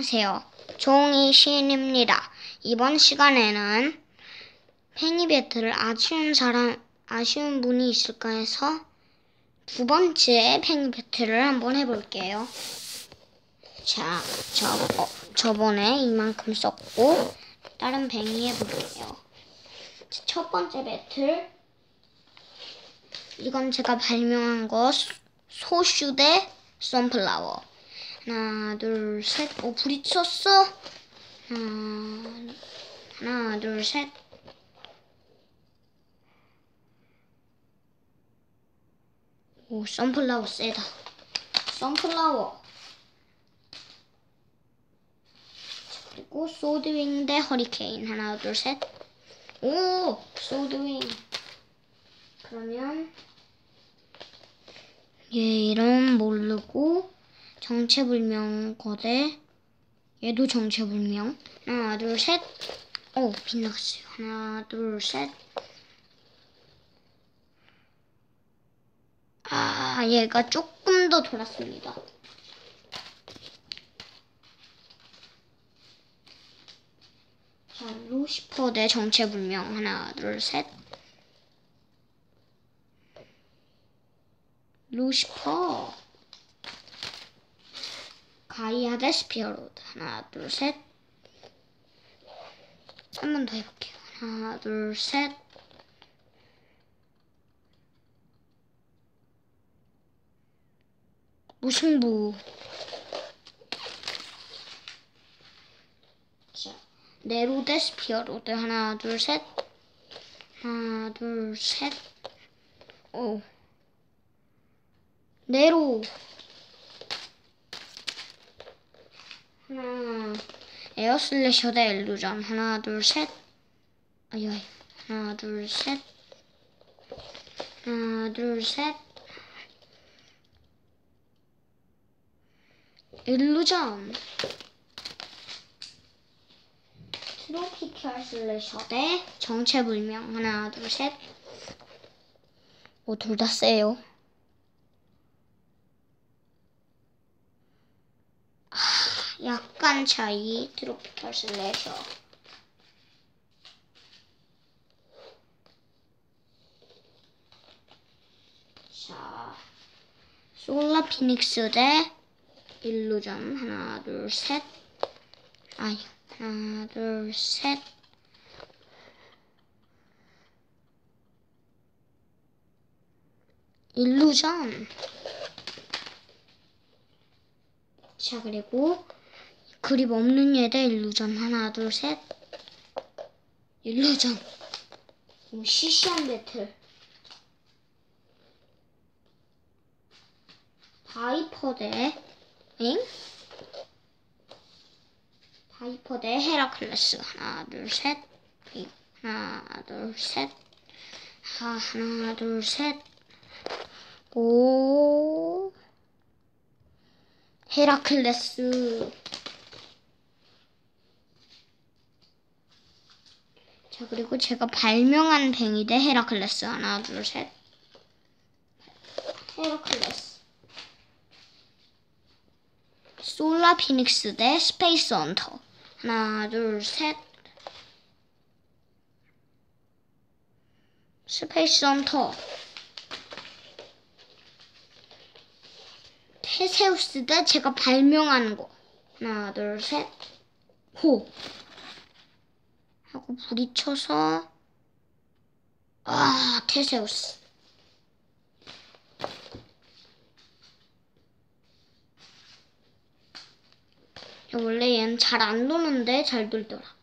안녕하세요. 종이 시인입니다. 이번 시간에는 팽이 배틀을 아쉬운 사람, 아쉬운 분이 있을까 해서 두 번째 팽이 배틀을 한번 해볼게요. 자, 저, 어, 저번에 이만큼 썼고, 다른 팽이 해볼게요. 자, 첫 번째 배틀. 이건 제가 발명한 거, 소- 소슈 대 선플라워. 하나, 둘, 셋. 오, 불이 쳤어. 하나, 하나, 둘, 셋. 오, 선플라워 세다. 선플라워. 자, 그리고 소드윙 대 허리케인. 하나, 둘, 셋. 오, 소드윙. 그러면 얘 이름 모르고 정체불명 거대? 얘도 정체불명? 하나 둘 셋. 오 빗나갔어요. 하나 둘 셋. 아 얘가 조금 더 돌았습니다. 자 루시퍼 대 정체불명. 하나 둘셋. 루시퍼 가이아 대 스피어로드 하나 둘 셋. 한 번 더 해볼게요. 하나 둘 셋. 무승부. 자 네로 대 스피어로드. 하나 둘 셋. 하나 둘 셋오. 네로 하나 에어 슬래셔 대 엘루전. 하나 둘셋. 아유. 하나 둘셋. 하나 둘셋. 일루전. 트로피컬 슬래셔 대. 정체불명. 하나 둘셋. 오 둘 다 세요 약간 차이 트로피컬 슬래셔 자 솔라 피닉스 대 일루전. 하나 둘 셋. 아이 하나 둘 셋. 일루전. 자 그리고 그립 없는 얘대 일루전 하나 둘 셋. 일루전. 오, 시시한 배틀. 바이퍼 대. 엥? 바이퍼 대 헤라클레스. 하나 둘셋. 하나 둘셋. 하나 둘셋오. 헤라클레스 자 그리고 제가 발명한 팽이 대 헤라클레스. 하나 둘 셋. 헤라클레스. 솔라 피닉스 대 스페이스 헌터. 하나 둘 셋. 스페이스 헌터. 테세우스 대 제가 발명한 거. 하나 둘 셋. 호 하고 쳐서 아 테세우스. 원래 얘는 잘 안 도는데 잘 돌더라고요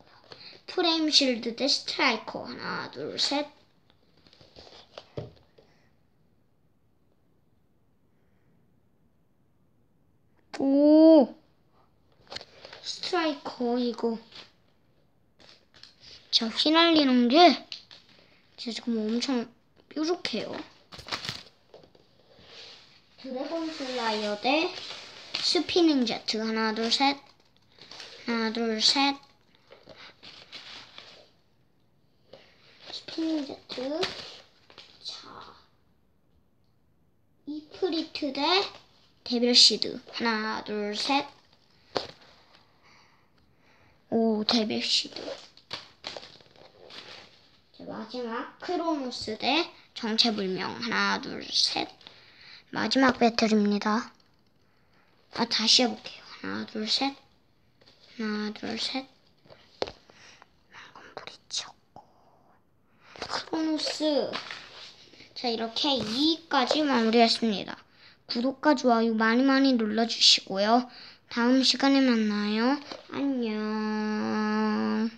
프레임 실드 대 스트라이커. 하나 둘셋. 오! 스트라이커 이거 자 휘날리는 게 진짜 지금 엄청 뾰족해요. 드래곤 슬레이어 대 스피닝 제트 하나 둘 셋. 하나 둘 셋. 스피닝 제트 자. 이프리트 대 데빌시드. 하나 둘셋. 모텔백시드. 자, 마지막 크로노스 대 정체불명. 하나, 둘, 셋. 마지막 배틀입니다. 아, 다시 해볼게요. 하나, 둘, 셋. 하나, 둘, 셋. 방금 부딪혔고. 크로노스. 자, 이렇게 2까지 마무리했습니다. 구독과 좋아요 많이 많이 눌러주시고요. 다음 시간에 만나요. 안녕.